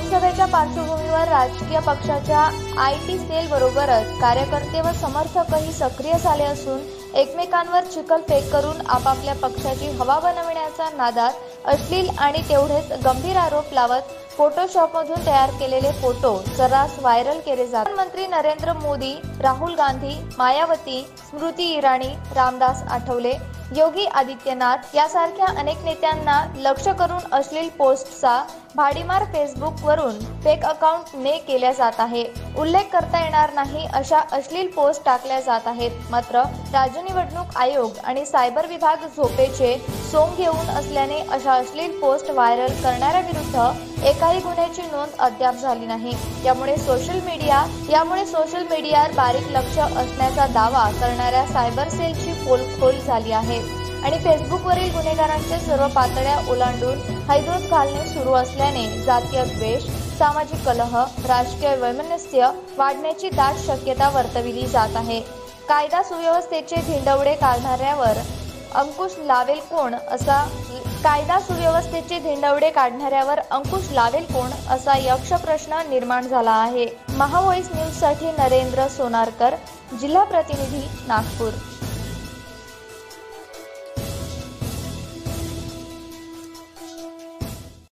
लोकसभेच्या पार्श्वभूमीवर राजकीय पक्षाच्या आय टी सेल बरोबरच कार्यकर्ते व समर्थकही सक्रिय झाले असून एकमेकांवर चिखल फेक करून आपापल्या पक्षाची हवा बनविण्याचा नादात अश्लील आणि तेवढेच गंभीर आरोप लावत फोटोशॉपमधून तयार केलेले फोटो सर्रास व्हायरल केले जातात प्रधानमंत्री नरेंद्र मोदी राहुल गांधी मायावती स्मृती इराणी रामदास आठवले योगी आदित्यनाथ यासारख्या अनेक नेत्यांना लक्ष करून अश्लील पोस्टचा भाडीमार फेसबुकवरून फेक अकाउंट ने केल्या जात आहे. उल्लेख करता येणार नाही अशा अश्लील पोस्ट टाकल्या जात आहेत. मात्र राज्य निवडणूक आयोग आणि सायबर विभाग झोपेचे सोंग घेऊन असल्याने अशा अश्लील पोस्ट व्हायरल करणाऱ्या विरुद्ध एकाही गुन्ह्याची नोंद अद्याप झाली नाही. त्यामुळे सोशल मीडिया यामुळे सोशल मीडियावर बारीक लक्ष असण्याचा दावा करणाऱ्या सायबर सेलची पोलखोल झाली आहे. आणि फेसबुकवरील गुन्हेगारांच्या सर्व पातळ्या ओलांडून हैदोस घालणे सुरू असल्याने जातीय द्वेष सामाजिक कलह राजकीय वैमनस्य वाढण्याची दाट शक्यता वर्तविली जात आहे. कायदा सुव्यवस्थेचे धिंडवडे काढणाऱ्यावर अंकुश लावेल कोण असा कायदा सुव्यवस्थेचे धिंडवडे काढणाऱ्यावर अंकुश लावेल कोण असा यक्ष प्रश्न निर्माण झाला आहे. महावॉईस न्यूजसाठी नरेंद्र सोनारकर जिल्हा प्रतिनिधी नागपूर.